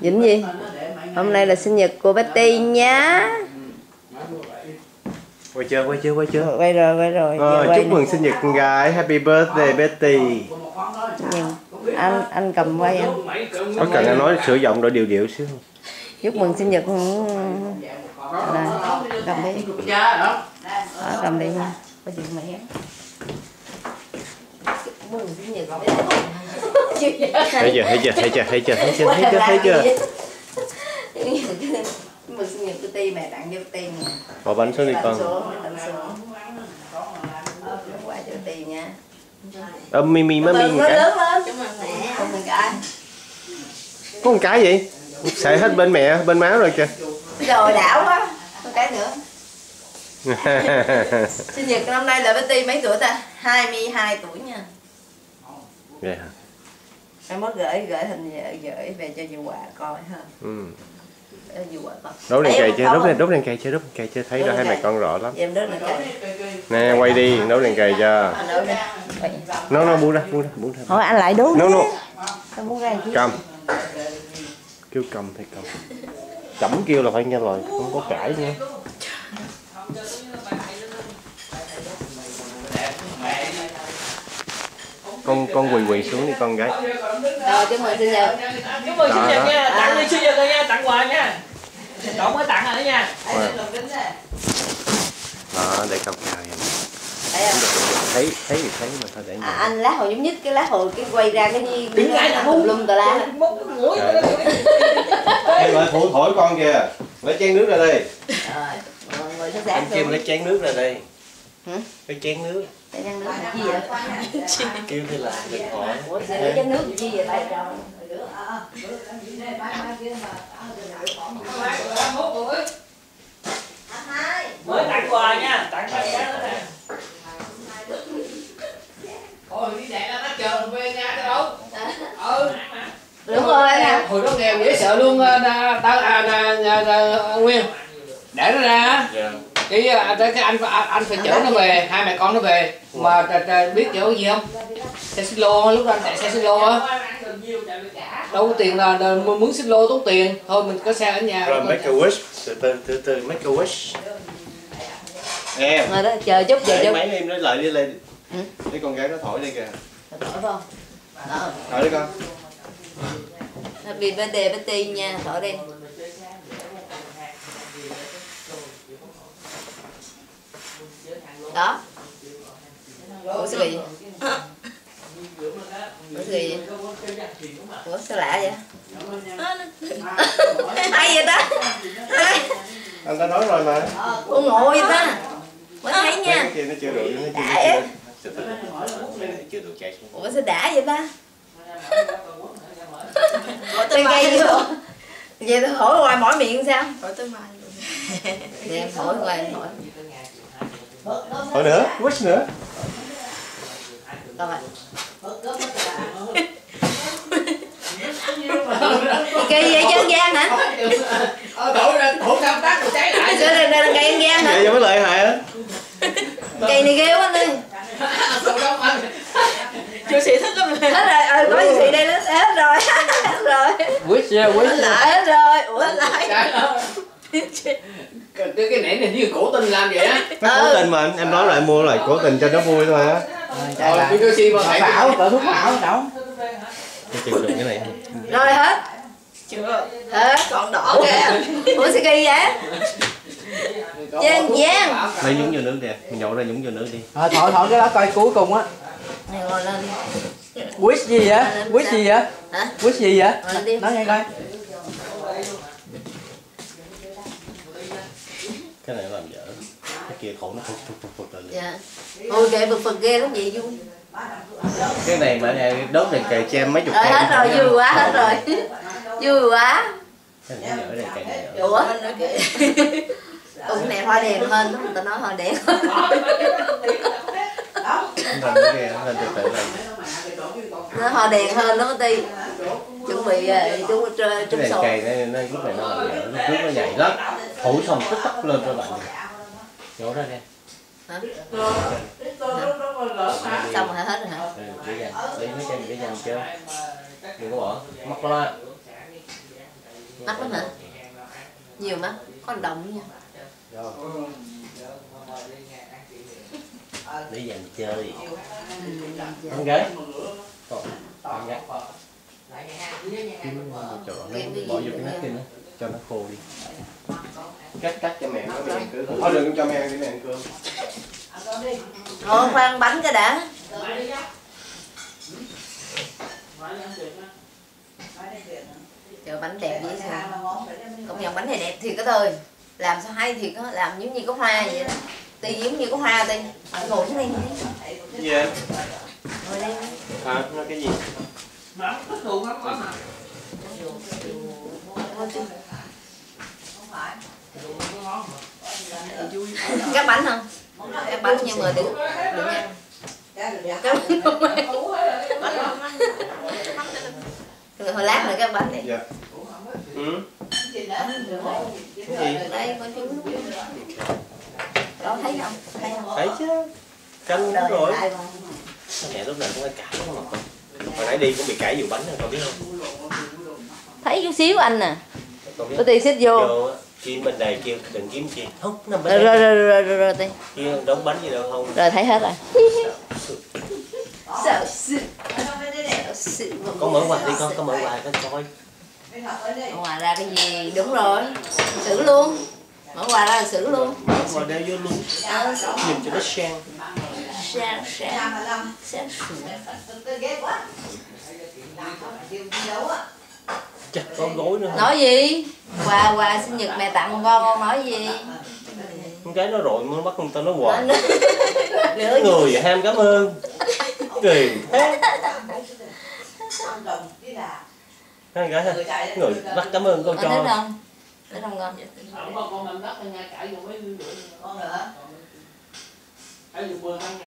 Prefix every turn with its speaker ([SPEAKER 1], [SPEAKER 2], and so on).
[SPEAKER 1] Vĩnh gì? Hôm nay là sinh nhật của Betty nhá.
[SPEAKER 2] quay chưa quay chưa quay chưa
[SPEAKER 1] Quay rồi, quay rồi.
[SPEAKER 2] Ờ,
[SPEAKER 1] Giờ quay
[SPEAKER 2] chúc mừng sinh nhật con gái happy birthday Betty
[SPEAKER 1] Nhưng anh anh cầm quay anh.
[SPEAKER 2] có cần anh nói sửa giọng đổi điều điệu xíu không?
[SPEAKER 1] Chúc mừng sinh nhật. ừ, Rồi, cầm đi. Đó, cầm đi nha. Có chuyện mẹ. Chúc mừng sinh nhật
[SPEAKER 2] thấy chưa thấy chưa thấy chưa thấy chưa thấy chưa thấy chưa thấy chưa
[SPEAKER 1] sinh nhật của Ti mẹ tặng cho Ti nè.
[SPEAKER 2] bỏ bánh xuống đi con
[SPEAKER 1] số, tặng số. Quà cho Ti nha.
[SPEAKER 2] ôm mimi má mi một cái.
[SPEAKER 1] Chúc mừng cái.
[SPEAKER 2] có một cái gì xài hết bên mẹ bên má rồi kìa
[SPEAKER 1] Rồi đảo quá. Một cái nữa. Sinh nhật năm nay là Betty mấy tuổi ta? 22 tuổi nha.
[SPEAKER 2] Vậy hả?
[SPEAKER 1] Em mới gửi gửi hình về- gửi về cho dì Hòa coi ha.
[SPEAKER 2] ừ. Đốt đèn cày chưa đốt đèn đốt đèn cày chưa đốt đèn cày chưa thấy
[SPEAKER 1] đèn
[SPEAKER 2] hai mẹ con rõ lắm
[SPEAKER 1] Em đốt là cày.
[SPEAKER 2] nè quay đi đốt đèn cày
[SPEAKER 1] đốt đi. Vậy.
[SPEAKER 2] nó nó buông ra buông ra buông ra
[SPEAKER 1] Thôi anh lại đốt
[SPEAKER 2] nó nó
[SPEAKER 1] muốn ra chứ.
[SPEAKER 2] cầm kêu cầm thì cầm chẩm kêu là phải nghe lời không có cãi nha con con quỳ quỳ xuống đi con gái.
[SPEAKER 1] Rồi chúc mừng sinh nhật.
[SPEAKER 3] chúc mừng sinh nhật nha. Tặng đi sinh nhật rồi nha. Tặng quà nha. Cậu mới tặng rồi đó nha.
[SPEAKER 2] Đó để cầm cào vậy
[SPEAKER 1] Thấy
[SPEAKER 2] thấy thì thấy mà thôi để
[SPEAKER 1] À, anh lá hồi giống nhất cái lá hồi cái quay ra cái gì
[SPEAKER 3] đứng lại là
[SPEAKER 1] tùm lum tà
[SPEAKER 3] đó.
[SPEAKER 2] em lại phụ thổi con kìa. Lấy chén nước ra đây
[SPEAKER 1] rồi mọi người sẽ sáng
[SPEAKER 2] kêu
[SPEAKER 1] luôn.
[SPEAKER 2] lấy chén nước ra đây
[SPEAKER 1] Hử?
[SPEAKER 2] cái chén nước
[SPEAKER 1] để chén nước làm gì vậy?
[SPEAKER 2] kêu thì là đừng hỏi.
[SPEAKER 1] Lấy chén nước gì vậy tay rồi
[SPEAKER 3] mới tặng quà nha tặng quà giá nữa nè
[SPEAKER 4] Ôi đi dạy là nó chờ quê nhà cái đâu? Ừ.
[SPEAKER 1] Đúng rồi à
[SPEAKER 4] Hồi đó nghèo dễ sợ luôn à, à, ta à, à, à, à, Nguyên. Để nó ra.
[SPEAKER 2] Dạ
[SPEAKER 4] cái, à, cái cái anh anh, anh phải chở nó về hai mẹ con nó về. Mà biết chở gì không? Xe xích lô lúc đó anh chạy xe xích lô á. Đâu có tiền là, là mua mướn xích lô tốn tiền. Thôi mình có xe ở nhà.
[SPEAKER 2] Rồi make a wish. Từ từ từ từ make a wish. Em.
[SPEAKER 1] Đó chờ chút chờ chút.
[SPEAKER 2] mấy em nói lại đi lên.
[SPEAKER 1] Ừ.
[SPEAKER 2] để con gái nó thổi đi kìa.
[SPEAKER 1] Thổi không
[SPEAKER 2] thổi đi con.
[SPEAKER 1] Happy birthday Betty nha thổi đi đó. Ủa sao vậy? Ủa sao vậy? Ủa sao lạ vậy? Hay vậy ta? Hay
[SPEAKER 2] anh ta nói rồi mà.
[SPEAKER 1] Ủa ngộ vậy ta? Mới thấy nha.
[SPEAKER 2] Nó chưa được nó chưa
[SPEAKER 1] Đã
[SPEAKER 2] được chưa được chạy xuống
[SPEAKER 1] ủa sao đã vậy ta? Tên cây chưa vậy tôi hỏi hoài mỏi miệng sao? Hỏi tới mai luôn em hỏi hoài hỏi
[SPEAKER 2] thổi nữa. Wish nữa.
[SPEAKER 1] Cây vậy? Chứ gian hả?
[SPEAKER 4] Ờ, đổ ra thổi sao tắt rồi cháy lại.
[SPEAKER 1] Đây đây là cây ăn gian hả?
[SPEAKER 2] Vậy mới lợi hại á.
[SPEAKER 1] Cây này ghê quá
[SPEAKER 4] mà
[SPEAKER 3] chưa sĩ thức lắm.
[SPEAKER 1] Hết rồi ờ có gì đây? Nó hết rồi. Hết rồi.
[SPEAKER 4] Quyết chưa
[SPEAKER 1] lại hết rồi. Ủa lại
[SPEAKER 4] cái, cái, cái nẻ này như cổ tinh làm vậy á.
[SPEAKER 2] Nó cố tình mà em nói lại mua lại cố tình cho nó vui thôi á.
[SPEAKER 4] Rồi Pitosi mà phải
[SPEAKER 5] bảo cỡ thuốc bảo đâu
[SPEAKER 2] cái chịu được cái này.
[SPEAKER 1] Rồi hết.
[SPEAKER 3] Chưa
[SPEAKER 1] hết. Còn đỏ kìa. Ủa sao kỳ vậy? Gian gian.
[SPEAKER 2] Lấy nhúng vô nước đi. Mình nhậu ra nhúng vô nước đi.
[SPEAKER 5] Rồi thổi thổi cái đó coi cuối cùng á.
[SPEAKER 1] Này ngồi lên.
[SPEAKER 5] Wish gì vậy? Wish gì vậy?
[SPEAKER 1] hả?
[SPEAKER 5] Wish gì vậy?
[SPEAKER 1] ngồi lên đi.
[SPEAKER 5] Nói nghe coi
[SPEAKER 2] cái này nó làm dở. Cái kia khổ nó phụt phụt phụt phụt lên
[SPEAKER 1] dạ. Ôi kệ bực phật ghê lắm vậy vui.
[SPEAKER 2] Cái này mà này đốt đèn cày cho em mấy chục
[SPEAKER 1] rồi
[SPEAKER 2] ngàn
[SPEAKER 1] hết rồi vui quá hết rồi. Vui quá.
[SPEAKER 2] Cái này dở đèn cày này dở.
[SPEAKER 1] Ủa? Tụng này hoa đèn hơn người ta nói hoa đèn hơn.
[SPEAKER 2] Lên cái kia lên từ từ lên
[SPEAKER 1] nó hoa đèn hơn nó ti? Chuẩn bị ờ, chú
[SPEAKER 2] cái
[SPEAKER 1] trúng
[SPEAKER 2] đèn
[SPEAKER 1] số
[SPEAKER 2] cày nó, nó lúc này nó làm dở lúc trước nó nhảy lắm thổi xong tức tốc lên cho bạn nhổ ra đi.
[SPEAKER 1] Hả? Xong rồi hết rồi hả?
[SPEAKER 2] Ừ, để dành lấy mấy dành chơi đừng có bỏ. Mắc á
[SPEAKER 1] Mắc lắm hả? Nhiều má Có đồng nha.
[SPEAKER 2] Để dành chơi.
[SPEAKER 1] Ừ,
[SPEAKER 2] gái Còn, con gái kiếm chỗ nó bỏ vô cái nắp kia nữa cho nó khô đi
[SPEAKER 6] cắt cắt cho mẹ nó mẹ ăn cơm thôi đừng cho mẹ ăn để mẹ ăn cơm.
[SPEAKER 1] Thôi khoan bánh cái đã. Trời bánh đẹp dễ sao? Công nhận bánh này đẹp thiệt cái thôi Làm sao hay thiệt á Làm giống như có hoa vậy đó. Tuy giống như có hoa đi Ngồi xuống đây đi
[SPEAKER 6] gì em
[SPEAKER 1] Ngồi đây
[SPEAKER 6] hả? Nó cái gì?
[SPEAKER 3] Mà thích luôn lắm mà
[SPEAKER 1] Ngồi chứ
[SPEAKER 3] Đồ nó ngon
[SPEAKER 1] Các bánh không? Các bánh nhưng mà đừng Đừng ăn Các bánh không ăn hồi lát nữa các bánh này.
[SPEAKER 6] Dạ. Ừ.
[SPEAKER 1] Đây coi chú. Đó thấy không? Thấy không?
[SPEAKER 2] thấy chứ. Canh
[SPEAKER 1] Đời
[SPEAKER 2] rồi. mẹ lúc nào cũng phải cãi nó mà hồi nãy đi cũng bị cãi vụ bánh rồi con biết không?
[SPEAKER 1] Thấy chút xíu anh nè
[SPEAKER 2] con biết.
[SPEAKER 1] Có tiền xích vô.
[SPEAKER 2] Vô kiếm bên đây kêu đừng kiếm chi. Không nằm bên
[SPEAKER 1] rồi
[SPEAKER 2] đây
[SPEAKER 1] rồi rồi rồi rồi rồi
[SPEAKER 2] kia đóng bánh gì đâu không.
[SPEAKER 1] Rồi thấy hết rồi. Sợ sự. Sợ sự
[SPEAKER 2] con mở quạt đi con con mở quạt con coi.
[SPEAKER 1] Mở ngoài ra cái gì? Đúng rồi. Xử luôn. Mở ngoài ra là xử luôn.
[SPEAKER 2] Ngồi đeo vô luôn. Nhìn cho nó sang.
[SPEAKER 1] Sang sang. Sang.
[SPEAKER 2] Chặt con gối nữa.
[SPEAKER 1] Nói gì? Quà quà sinh nhật mẹ tặng con con nói gì?
[SPEAKER 2] con cái nó rội nó bắt con tao nó hoài người vậy ham cảm ơn kỳ thế gái người bắt cảm ơn con
[SPEAKER 1] Con
[SPEAKER 2] cho
[SPEAKER 1] không? Thích không con?
[SPEAKER 3] Không có con nằm đất nha cãi vô mấy đứa nữa. Cãi vô bơ ăn